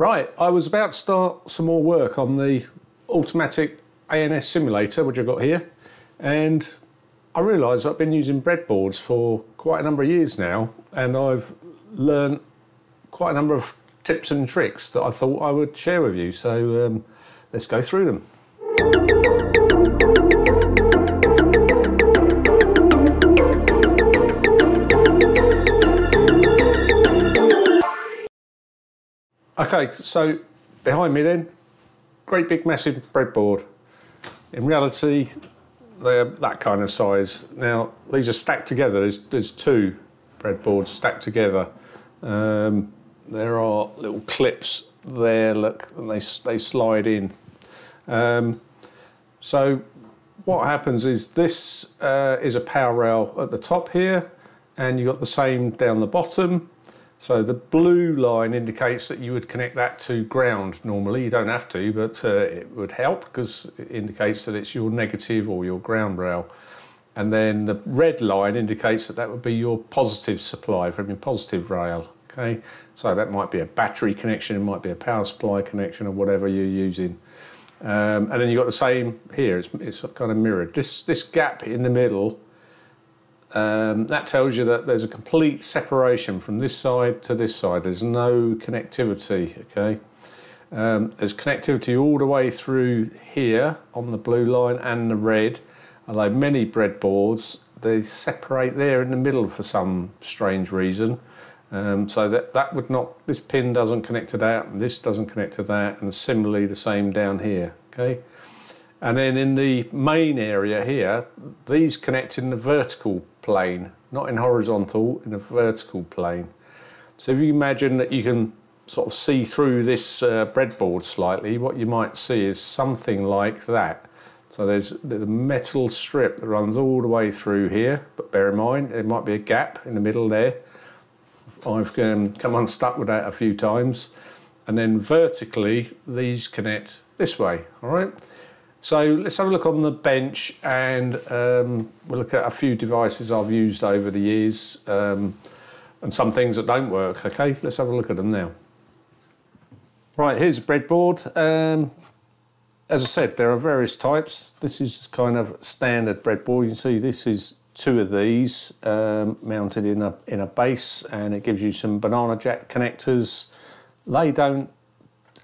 Right, I was about to start some more work on the automatic ANS simulator, which I've got here, and I realised I've been using breadboards for quite a number of years now, and I've learned quite a number of tips and tricks that I thought I would share with you. So um, let's go through them. Okay, so behind me then, great big massive breadboard. In reality, they're that kind of size. Now, these are stacked together. There's, there's two breadboards stacked together. Um, there are little clips there, look, and they, they slide in. Um, so what happens is this uh, is a power rail at the top here, and you've got the same down the bottom. So the blue line indicates that you would connect that to ground normally. You don't have to, but uh, it would help because it indicates that it's your negative or your ground rail. And then the red line indicates that that would be your positive supply from your positive rail. Okay, so that might be a battery connection, it might be a power supply connection or whatever you're using. Um, and then you've got the same here, it's, it's kind of mirrored. This, this gap in the middle um, that tells you that there's a complete separation from this side to this side. There's no connectivity, okay? Um, there's connectivity all the way through here on the blue line and the red, although many breadboards, they separate there in the middle for some strange reason. Um, so that, that would not, this pin doesn't connect to that, and this doesn't connect to that, and similarly the same down here, okay? And then in the main area here, these connect in the vertical plane, not in horizontal, in a vertical plane. So if you imagine that you can sort of see through this uh, breadboard slightly, what you might see is something like that. So there's the metal strip that runs all the way through here, but bear in mind there might be a gap in the middle there. I've um, come unstuck with that a few times. And then vertically, these connect this way, all right? So let's have a look on the bench and um, we'll look at a few devices I've used over the years um, and some things that don't work, okay? Let's have a look at them now. Right, here's a breadboard. Um, as I said, there are various types. This is kind of standard breadboard. You can see this is two of these um, mounted in a, in a base and it gives you some banana jack connectors. They don't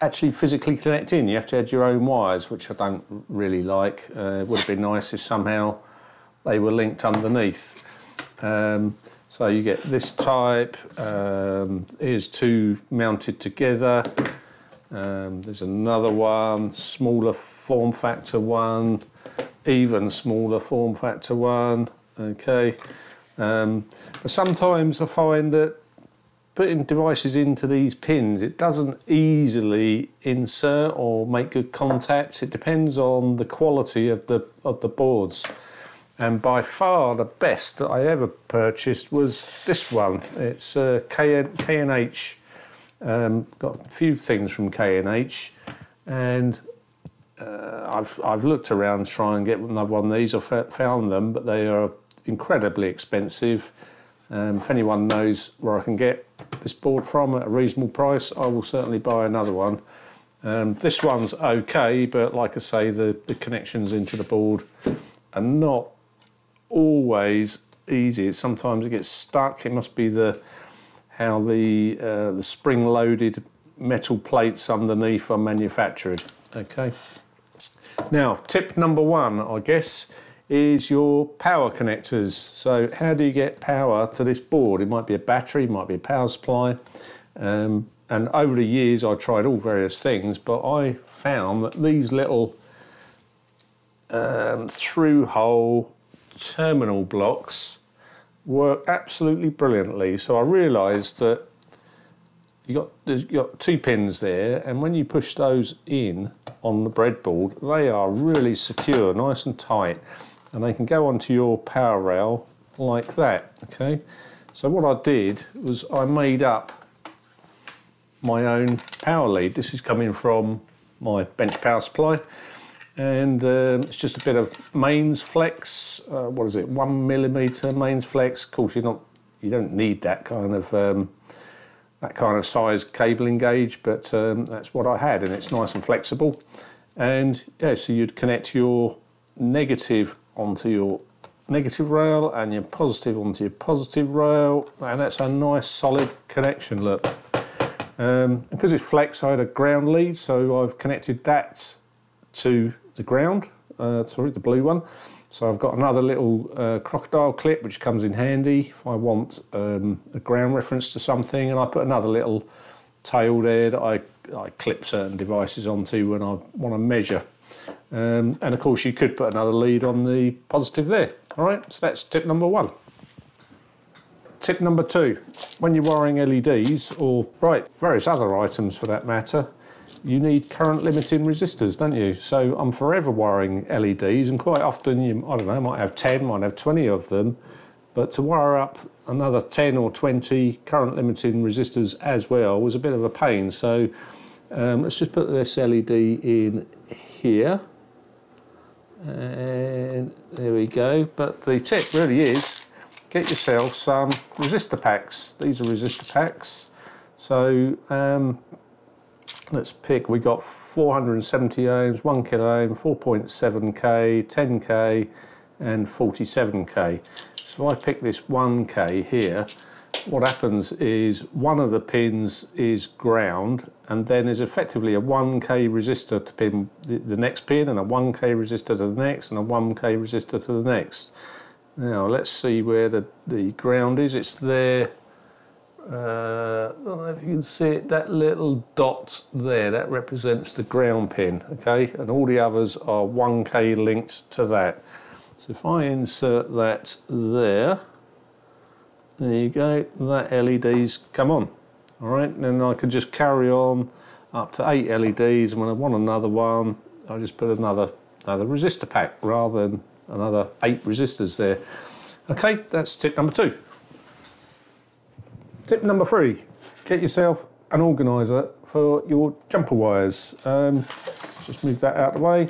actually physically connect in. You have to add your own wires, which I don't really like. Uh, it would have been nice if somehow they were linked underneath. Um, so you get this type. Um, here's two mounted together. Um, there's another one, smaller form factor one, even smaller form factor one. Okay. Um, but sometimes I find that putting devices into these pins, it doesn't easily insert or make good contacts. It depends on the quality of the, of the boards. And by far the best that I ever purchased was this one. It's uh, K&H. Um, got a few things from K&H and uh, I've, I've looked around to try and get another one of these. I've found them, but they are incredibly expensive. Um, if anyone knows where I can get this board from at a reasonable price, I will certainly buy another one. Um, this one's okay, but like I say, the, the connections into the board are not always easy. Sometimes it gets stuck. It must be the how the uh, the spring-loaded metal plates underneath are manufactured. Okay. Now, tip number one, I guess, is your power connectors. So how do you get power to this board? It might be a battery, it might be a power supply. Um, and over the years, I tried all various things, but I found that these little um, through-hole terminal blocks work absolutely brilliantly. So I realised that you got you got two pins there, and when you push those in on the breadboard, they are really secure, nice and tight and they can go onto your power rail like that, okay? So what I did was I made up my own power lead. This is coming from my bench power supply and um, it's just a bit of mains flex, uh, what is it, one millimeter mains flex. Of course, you're not, you don't need that kind of, um, that kind of size cabling gauge, but um, that's what I had, and it's nice and flexible. And yeah, so you'd connect your negative onto your negative rail and your positive onto your positive rail, and that's a nice solid connection, look. Um, because it's flex, I had a ground lead, so I've connected that to the ground, uh, sorry, the blue one. So I've got another little uh, crocodile clip which comes in handy if I want um, a ground reference to something and I put another little tail there that I, I clip certain devices onto when I want to measure. Um, and of course you could put another lead on the positive there. All right, so that's tip number one. Tip number two, when you're wiring LEDs or right, various other items for that matter, you need current limiting resistors, don't you? So I'm forever wiring LEDs and quite often you, I don't know, might have 10, might have 20 of them, but to wire up another 10 or 20 current limiting resistors as well was a bit of a pain. So um, let's just put this LED in here. And there we go. But the tip really is get yourself some resistor packs. These are resistor packs. So um, let's pick, we got 470 ohms, 1 kilo ohm, 4.7k, 10k and 47k. So if I pick this 1k here, what happens is one of the pins is ground and then there's effectively a 1k resistor to pin the, the next pin and a 1k resistor to the next and a 1k resistor to the next. Now let's see where the, the ground is. It's there uh, I don't know if you can see it, that little dot there, that represents the ground pin, okay? And all the others are 1K linked to that. So if I insert that there, there you go, that LED's come on. All right, then I can just carry on up to eight LEDs, and when I want another one, I just put another, another resistor pack rather than another eight resistors there. Okay, that's tip number two. Tip number three, get yourself an organiser for your jumper wires. Um, just move that out of the way.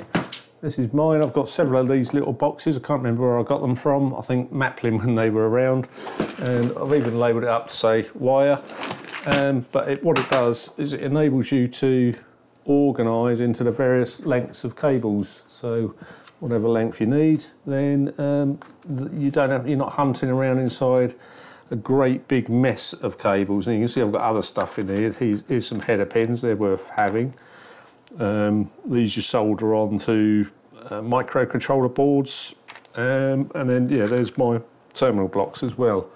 This is mine. I've got several of these little boxes. I can't remember where I got them from. I think Maplin when they were around. And I've even labelled it up to say wire. Um, but it, what it does is it enables you to organise into the various lengths of cables. So whatever length you need, then um, you don't have, you're not hunting around inside a great big mess of cables. And you can see I've got other stuff in here. Here's some header pins, they're worth having. Um, these you solder on to uh, microcontroller boards. Um, and then, yeah, there's my terminal blocks as well.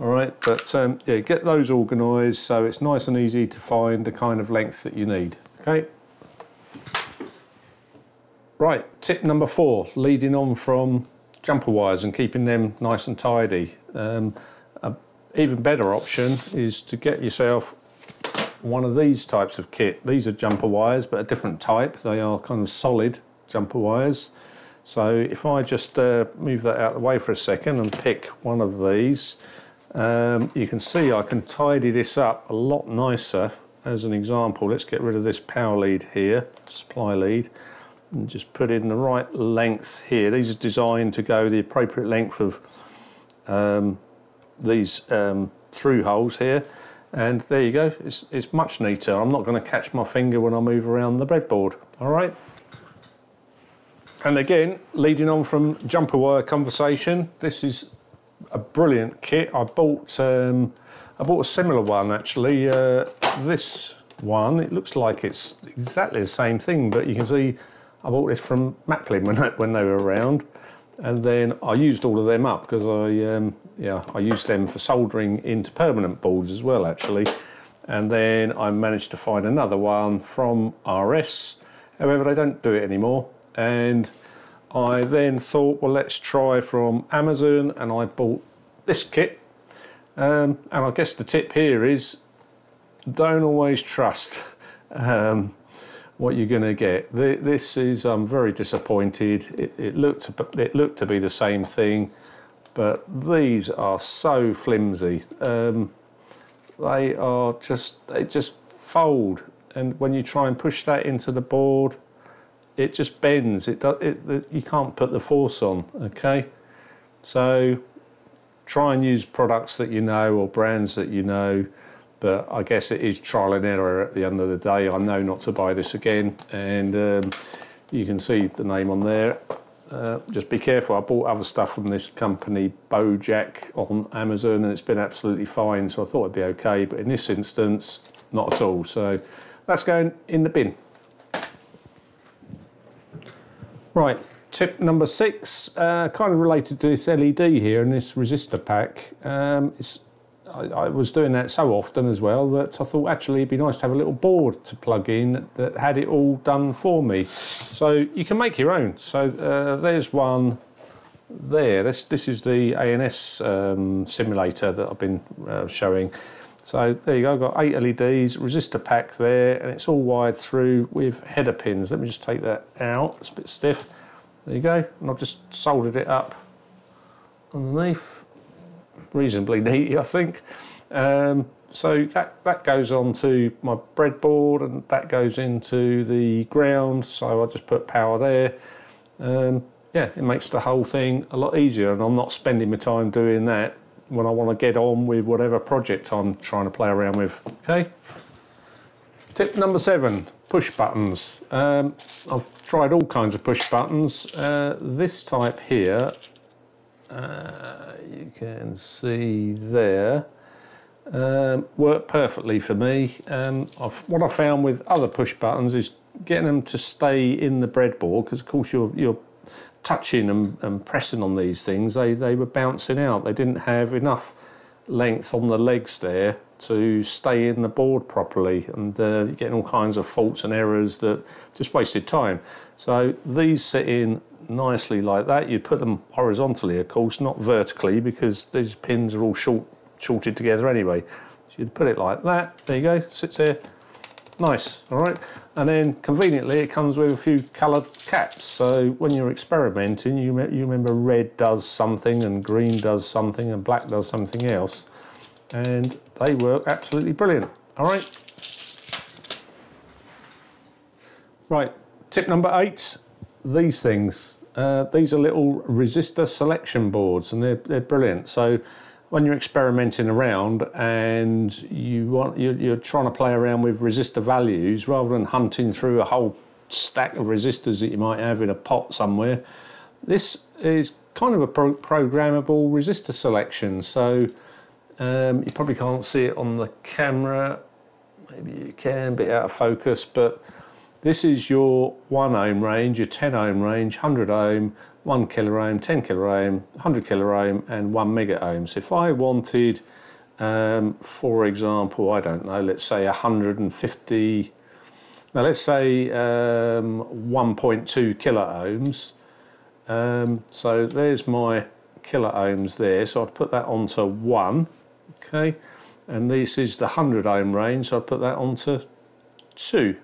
All right, but um, yeah, get those organised so it's nice and easy to find the kind of length that you need, okay? Right, tip number four, leading on from jumper wires and keeping them nice and tidy. Um, even better option is to get yourself one of these types of kit. These are jumper wires, but a different type. They are kind of solid jumper wires. So if I just uh, move that out of the way for a second and pick one of these, um, you can see I can tidy this up a lot nicer. As an example, let's get rid of this power lead here, supply lead, and just put in the right length here. These are designed to go the appropriate length of um, these um, through holes here and there you go. It's, it's much neater. I'm not going to catch my finger when I move around the breadboard. All right? And again leading on from jumper wire conversation this is a brilliant kit. I bought um, I bought a similar one actually. Uh, this one it looks like it's exactly the same thing but you can see I bought this from Maplin when, when they were around and then I used all of them up because I um, yeah I used them for soldering into permanent boards as well actually. And then I managed to find another one from RS however they don't do it anymore. And I then thought well let's try from Amazon and I bought this kit. Um, and I guess the tip here is don't always trust um, what you're going to get. This is, I'm very disappointed. It, it, looked, it looked to be the same thing, but these are so flimsy. Um, they are just, they just fold. And when you try and push that into the board, it just bends. It, it, it you can't put the force on, okay? So try and use products that you know or brands that you know but I guess it is trial and error at the end of the day. I know not to buy this again, and um, you can see the name on there. Uh, just be careful. I bought other stuff from this company, Bojack, on Amazon, and it's been absolutely fine. So I thought it'd be okay, but in this instance, not at all. So that's going in the bin. Right, tip number six, uh, kind of related to this LED here and this resistor pack. Um, I, I, was doing that so often as well that I thought actually it'd be nice to have a little board to plug in that had it all done for me. So you can make your own. So uh, there's one there. This, this is the ANS um, simulator that I've been uh, showing. So there you go, I've got eight LEDs, resistor pack there, and it's all wired through with header pins. Let me just take that out, it's a bit stiff. There you go, and I've just soldered it up underneath. Reasonably neat, I think. Um, so that, that goes onto my breadboard and that goes into the ground. So I just put power there. Um, yeah, it makes the whole thing a lot easier and I'm not spending my time doing that when I want to get on with whatever project I'm trying to play around with. Okay. Tip number seven, push buttons. Um, I've tried all kinds of push buttons. Uh, this type here, uh, you can see there, um, work perfectly for me. Um, what I found with other push buttons is getting them to stay in the breadboard because of course you're, you're touching and, and, pressing on these things, they, they were bouncing out. They didn't have enough length on the legs there to stay in the board properly and uh, getting all kinds of faults and errors that just wasted time. So these sit in nicely like that. You'd put them horizontally, of course, not vertically because these pins are all short, shorted together anyway. So you'd put it like that. There you go, sits there Nice, all right. And then conveniently it comes with a few coloured caps. So when you're experimenting, you, you remember red does something and green does something and black does something else. And they work absolutely brilliant, all right. Right, tip number eight, these things. Uh, these are little resistor selection boards and they're, they're brilliant. So when you're experimenting around and you want you're, you're, trying to play around with resistor values rather than hunting through a whole stack of resistors that you might have in a pot somewhere this is kind of a pro programmable resistor selection so um, you probably can't see it on the camera maybe you can bit out of focus but this is your 1 ohm range your 10 ohm range 100 ohm 1 kilo ohm, 10 kilo ohm, 100 kilo ohm, and 1 mega ohm. So if I wanted, um, for example, I don't know, let's say 150, now let's say um, 1.2 kilo ohms. Um, so there's my kilo ohms there. So I'd put that onto 1, okay? And this is the 100 ohm range, so I'd put that onto 2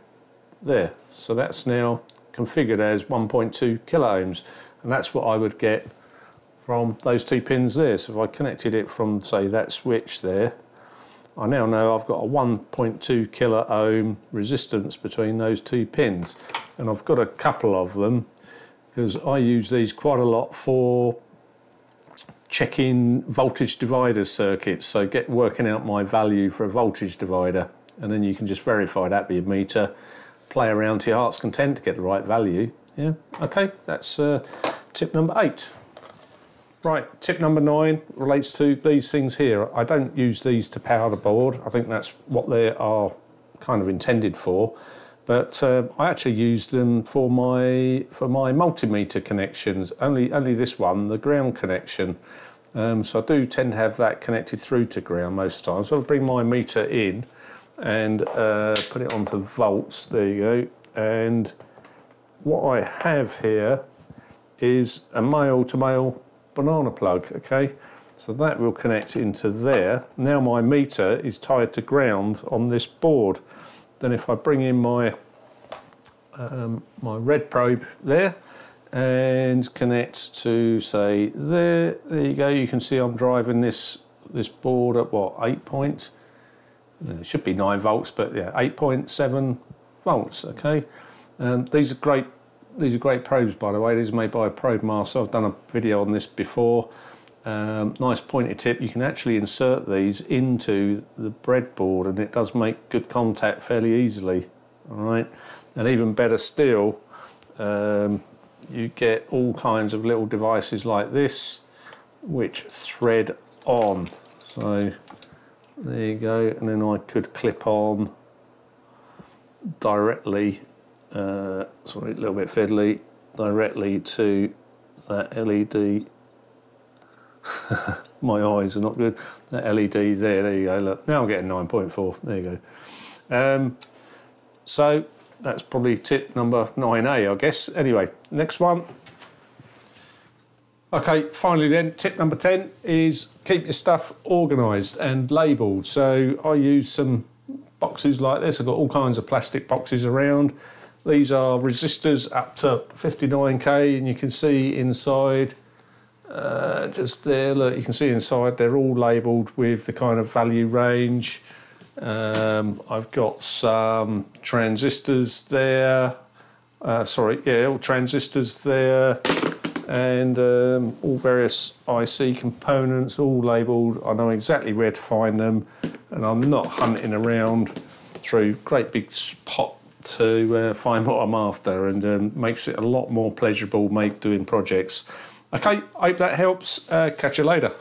there. So that's now configured as 1.2 kilo ohms. And that's what I would get from those two pins there. So if I connected it from, say, that switch there, I now know I've got a 1.2 kilo ohm resistance between those two pins. And I've got a couple of them because I use these quite a lot for checking voltage divider circuits. So get working out my value for a voltage divider. And then you can just verify that with your meter, play around to your heart's content to get the right value. Yeah, okay, that's uh, tip number eight. Right, tip number nine relates to these things here. I don't use these to power the board. I think that's what they are kind of intended for. But uh, I actually use them for my for my multimeter connections. Only only this one, the ground connection. Um, so I do tend to have that connected through to ground most times. So I'll bring my meter in and uh, put it onto volts. There you go. And what I have here is a male to male banana plug, okay? So that will connect into there. Now my meter is tied to ground on this board. Then if I bring in my, um, my red probe there and connect to say there, there you go, you can see I'm driving this, this board at what, eight point? It should be nine volts, but yeah, 8.7 volts, okay? Um, these are great these are great probes, by the way. These are made by Probe Master. I've done a video on this before. um, nice pointed tip, you can actually insert these into the breadboard and it does make good contact fairly easily. All right, and even better still, um, you get all kinds of little devices like this which thread on. So there you go, and then I could clip on directly, uh, sorry, a little bit fiddly, directly to that LED. My eyes are not good. That LED there, there you go. Look, now I'm getting 9.4. There you go. Um, so that's probably tip number 9A, I guess. Anyway, next one. Okay, finally then, tip number 10 is keep your stuff organised and labelled. So I use some boxes like this. I've got all kinds of plastic boxes around. These are resistors up to 59k and you can see inside uh, just there, look, you can see inside they're all labelled with the kind of value range. Um, I've got some transistors there. Uh, sorry, yeah, all transistors there and um, all various IC components, all labelled. I know exactly where to find them, and I'm not hunting around through great big pot to uh, find what I'm after, and um, makes it a lot more pleasurable make doing projects. Okay, I hope that helps. Uh, catch you later.